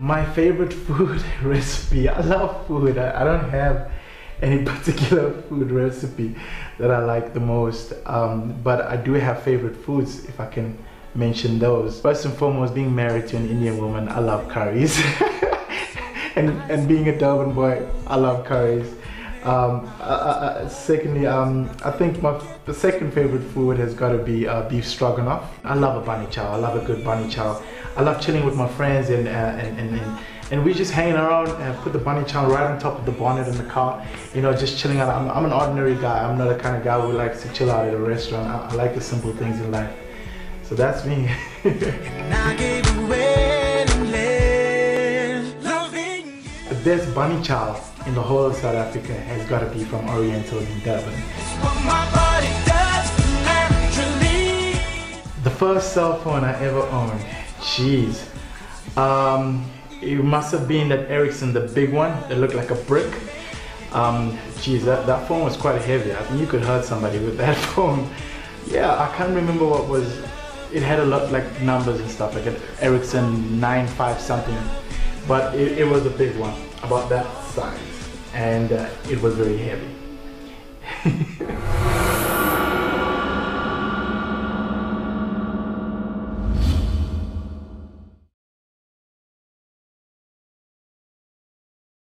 my favorite food recipe. I love food. I, I don't have any particular food recipe that I like the most, um, but I do have favorite foods if I can mention those. First and foremost, being married to an Indian woman, I love curries. and, and being a Durban boy, I love curries. Um, uh, uh, secondly, um, I think my the second favorite food has got to be uh, beef stroganoff. I love a bunny chow. I love a good bunny chow. I love chilling with my friends and uh, and, and, and and we just hanging around and put the bunny chow right on top of the bonnet in the car. You know, just chilling out. I'm, I'm an ordinary guy. I'm not the kind of guy who likes to chill out at a restaurant. I, I like the simple things in life. So that's me. the best bunny chow in the whole of South Africa has got to be from Oriental in Durban. The first cell phone I ever owned, jeez. Um, it must have been that Ericsson, the big one, that looked like a brick. Um, geez, that, that phone was quite heavy. I think you could hurt somebody with that phone. Yeah, I can't remember what was, it had a lot like numbers and stuff, like an Ericsson 95 something, but it, it was a big one, about that size, and uh, it was very heavy.